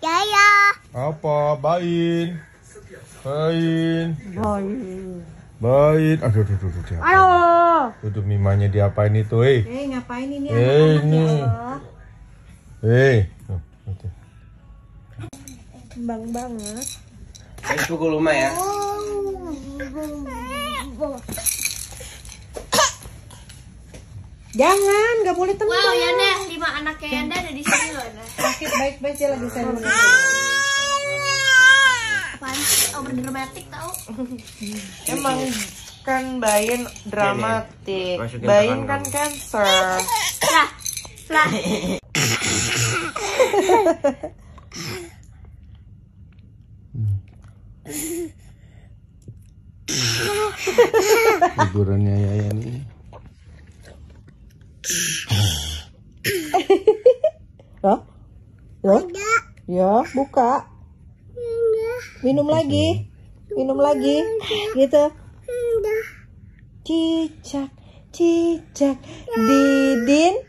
Jaya. Apa? Bain. Bain. Baik. Bain. Aduh, aduh, aduh, aduh. Aduh. Tuh, mimanya diapain itu, eh? Eh, ngapain ini Eh, anak-anak ini. ya Allah? Eh. Kembang banget. Ayo pukul rumah ya. Jangan, nggak boleh tembak. Wow, ya deh, lima anaknya Yanda Sakit baik-baik dia lagi sendiri. Apaan sih? Oh, berdramatik tau. Emang kan Bayin dramatik. Masukin Bayin kan cancer. Lah, lah. Liburannya Yaya nih. Ya? Ya? Ya, buka. Minum lagi. Minum lagi. Gitu. Cicak, cicak, Didin.